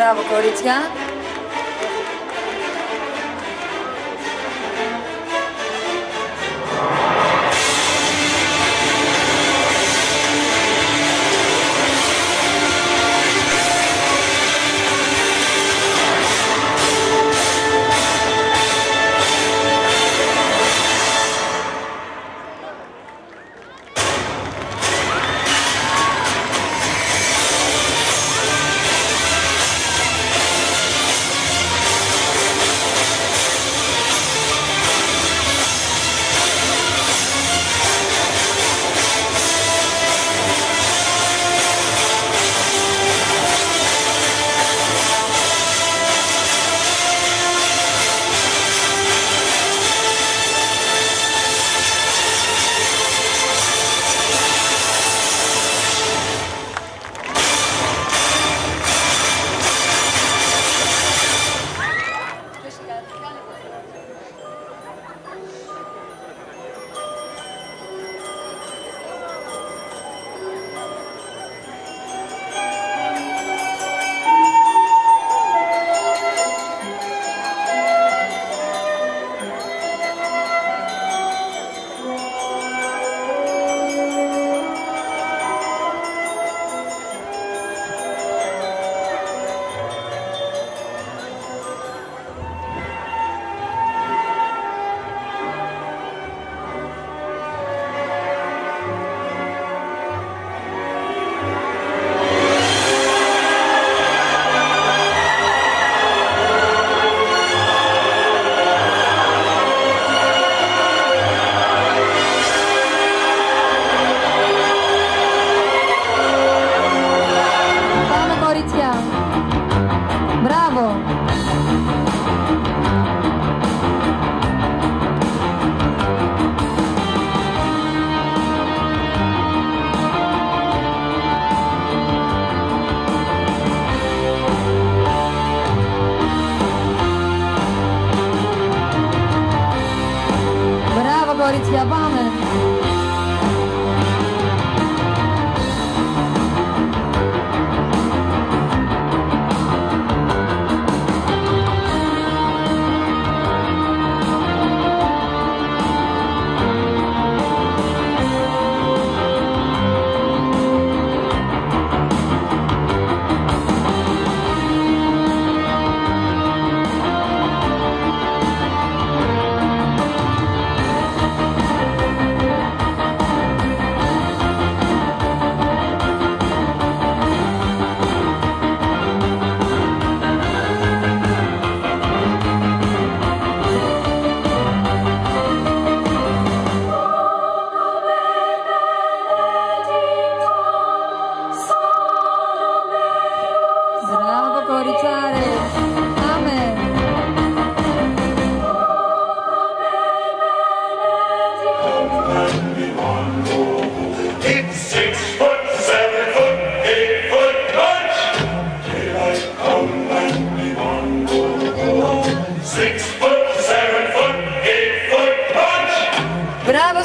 Μπράβο, κορίτσια. Maurizio Abao.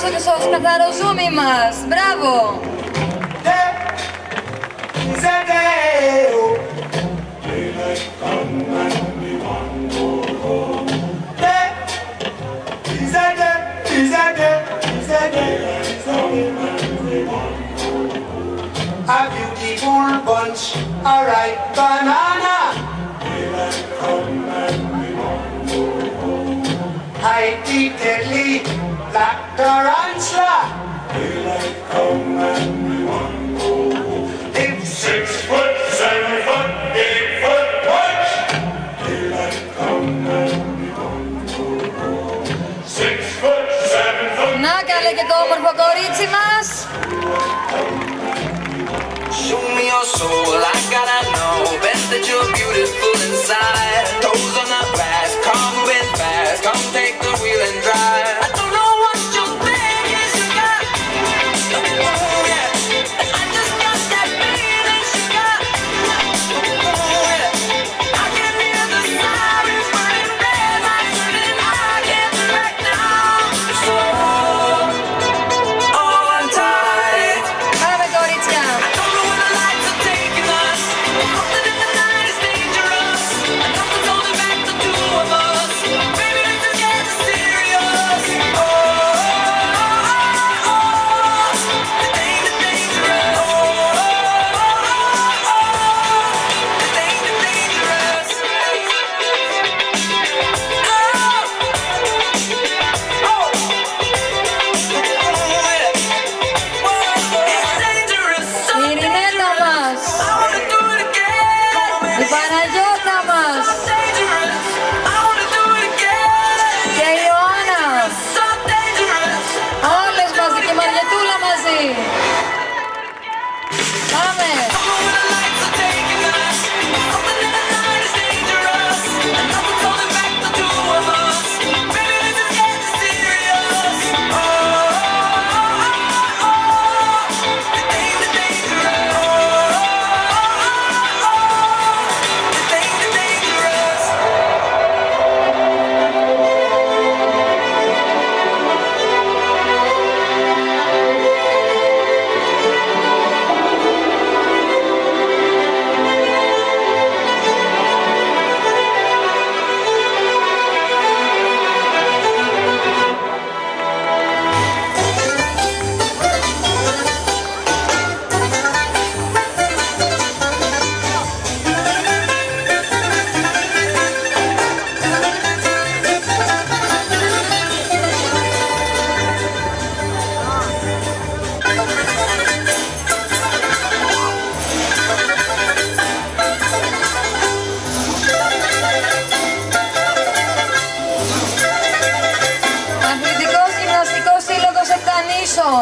Profesor Sławska Kataro Zumimas. Brawo! A beautiful bunch, a ripe banana. High tea, go. A beautiful bunch, a ripe banana. I eat deadly black tarantula. It's Six foot, seven foot, eight foot punch. Daylight come and we want to go. Six foot, seven foot. Να καλέ και το όμορφο κορίτσι μας. Show me your soul, I gotta know. Bet that you're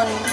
one.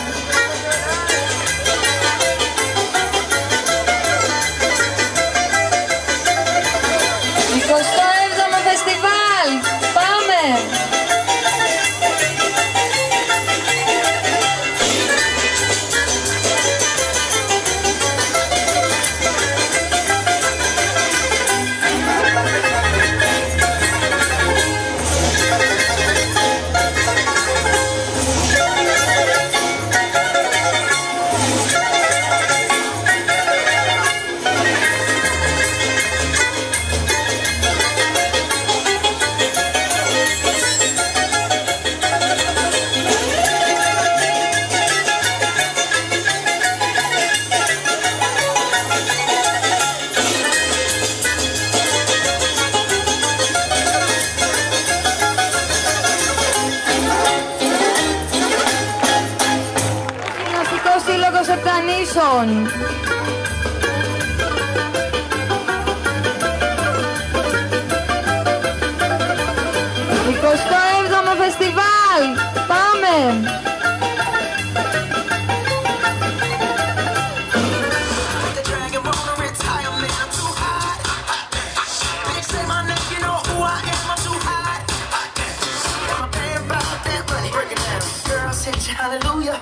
You hallelujah.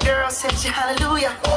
Girl, said you hallelujah.